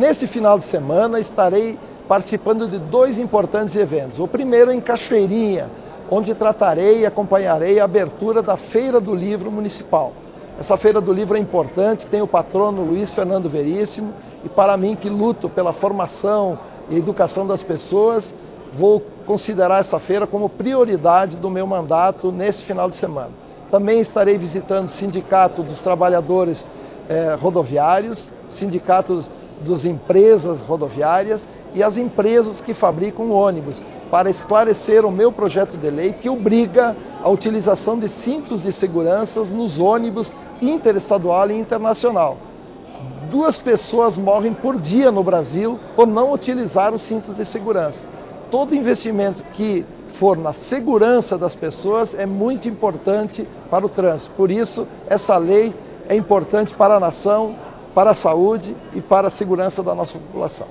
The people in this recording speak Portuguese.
Nesse final de semana estarei participando de dois importantes eventos. O primeiro em Cachoeirinha, onde tratarei e acompanharei a abertura da Feira do Livro Municipal. Essa Feira do Livro é importante, tem o patrono Luiz Fernando Veríssimo, e para mim que luto pela formação e educação das pessoas, vou considerar essa feira como prioridade do meu mandato nesse final de semana. Também estarei visitando o Sindicato dos Trabalhadores eh, Rodoviários, sindicatos das empresas rodoviárias e as empresas que fabricam ônibus, para esclarecer o meu projeto de lei que obriga a utilização de cintos de segurança nos ônibus interestadual e internacional. Duas pessoas morrem por dia no Brasil por não utilizar os cintos de segurança. Todo investimento que for na segurança das pessoas é muito importante para o trânsito. Por isso, essa lei é importante para a nação, para a saúde e para a segurança da nossa população.